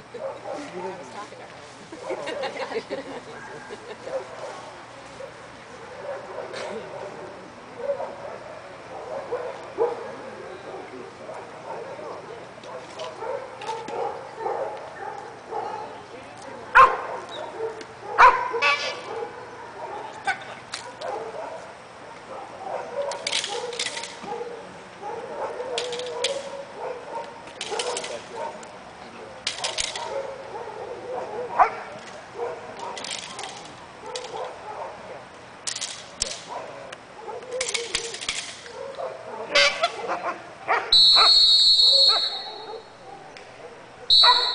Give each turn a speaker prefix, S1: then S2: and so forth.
S1: I was talking to Ah!